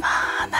father.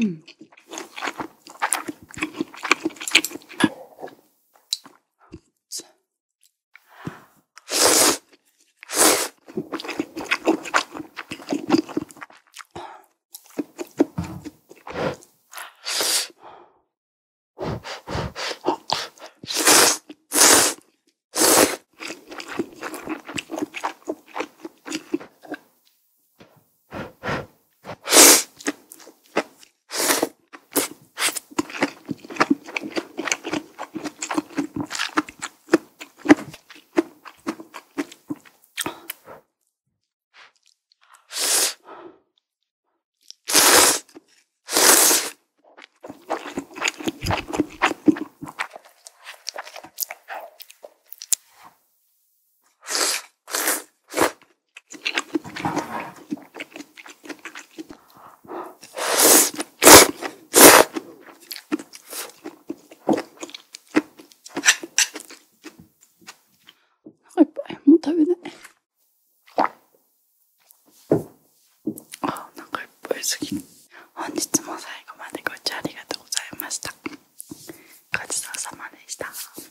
Mm. 大。